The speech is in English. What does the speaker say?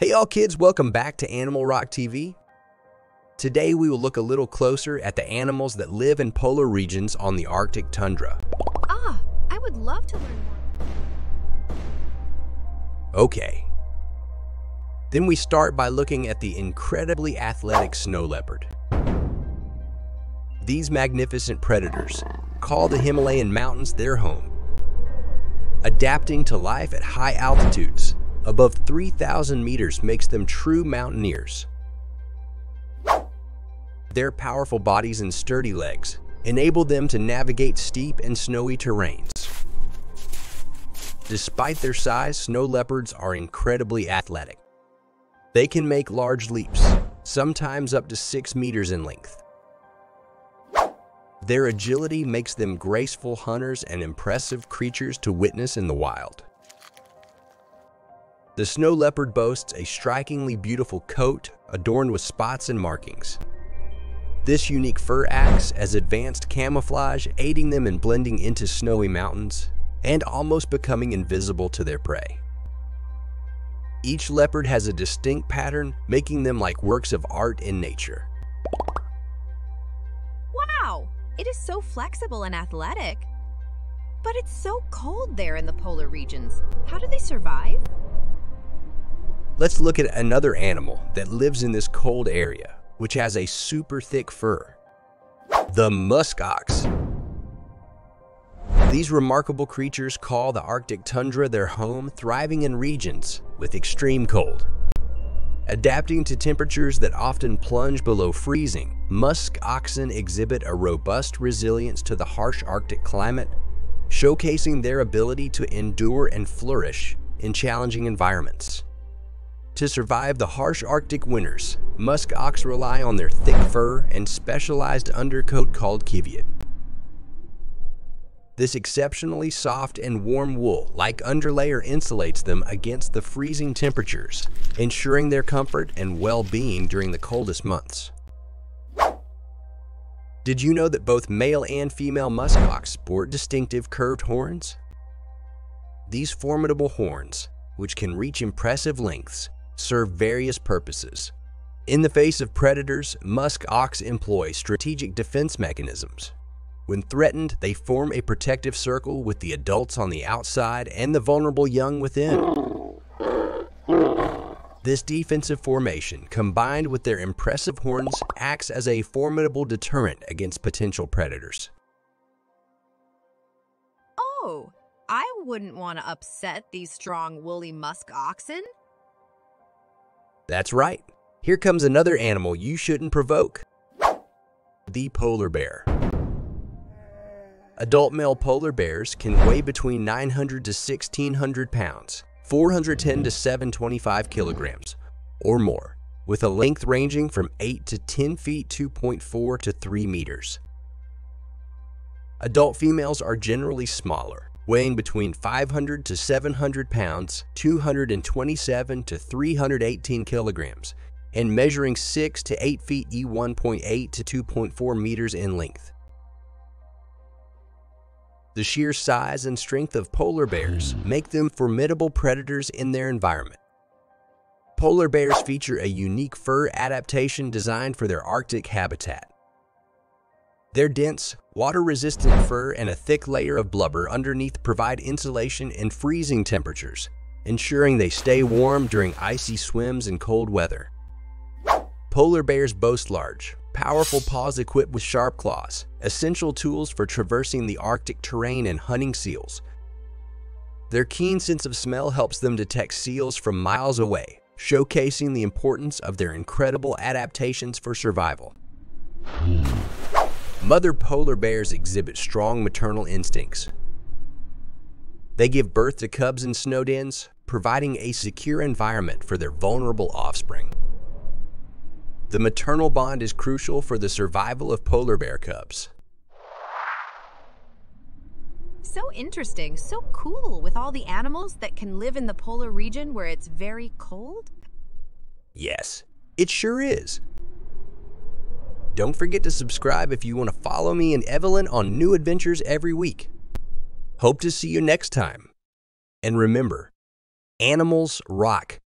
Hey y'all kids, welcome back to Animal Rock TV. Today we will look a little closer at the animals that live in polar regions on the Arctic tundra. Ah, I would love to learn more. Okay. Then we start by looking at the incredibly athletic snow leopard. These magnificent predators call the Himalayan mountains their home. Adapting to life at high altitudes, above 3,000 meters makes them true mountaineers. Their powerful bodies and sturdy legs enable them to navigate steep and snowy terrains. Despite their size, snow leopards are incredibly athletic. They can make large leaps, sometimes up to 6 meters in length. Their agility makes them graceful hunters and impressive creatures to witness in the wild. The snow leopard boasts a strikingly beautiful coat adorned with spots and markings. This unique fur acts as advanced camouflage, aiding them in blending into snowy mountains and almost becoming invisible to their prey. Each leopard has a distinct pattern, making them like works of art in nature. Wow, it is so flexible and athletic. But it's so cold there in the polar regions. How do they survive? Let's look at another animal that lives in this cold area, which has a super thick fur. The musk ox. These remarkable creatures call the Arctic tundra their home, thriving in regions with extreme cold. Adapting to temperatures that often plunge below freezing, musk oxen exhibit a robust resilience to the harsh Arctic climate, showcasing their ability to endure and flourish in challenging environments. To survive the harsh Arctic winters, musk ox rely on their thick fur and specialized undercoat called qiviut. This exceptionally soft and warm wool, like underlayer, insulates them against the freezing temperatures, ensuring their comfort and well-being during the coldest months. Did you know that both male and female muskox sport distinctive curved horns? These formidable horns, which can reach impressive lengths, serve various purposes. In the face of predators, musk ox employ strategic defense mechanisms. When threatened, they form a protective circle with the adults on the outside and the vulnerable young within. This defensive formation, combined with their impressive horns, acts as a formidable deterrent against potential predators. Oh, I wouldn't want to upset these strong woolly musk oxen. That's right. Here comes another animal you shouldn't provoke. The polar bear. Adult male polar bears can weigh between 900 to 1600 pounds, 410 to 725 kilograms, or more, with a length ranging from 8 to 10 feet 2.4 to 3 meters. Adult females are generally smaller, weighing between 500 to 700 pounds, 227 to 318 kilograms, and measuring 6 to 8 feet E1.8 to 2.4 meters in length. The sheer size and strength of polar bears make them formidable predators in their environment. Polar bears feature a unique fur adaptation designed for their Arctic habitat. Their dense, water-resistant fur and a thick layer of blubber underneath provide insulation in freezing temperatures, ensuring they stay warm during icy swims and cold weather. Polar bears boast large, powerful paws equipped with sharp claws, essential tools for traversing the Arctic terrain and hunting seals. Their keen sense of smell helps them detect seals from miles away, showcasing the importance of their incredible adaptations for survival. Mother polar bears exhibit strong maternal instincts. They give birth to cubs in snow dens, providing a secure environment for their vulnerable offspring. The maternal bond is crucial for the survival of polar bear cubs. So interesting, so cool with all the animals that can live in the polar region where it's very cold. Yes, it sure is. Don't forget to subscribe if you want to follow me and Evelyn on new adventures every week. Hope to see you next time. And remember, animals rock.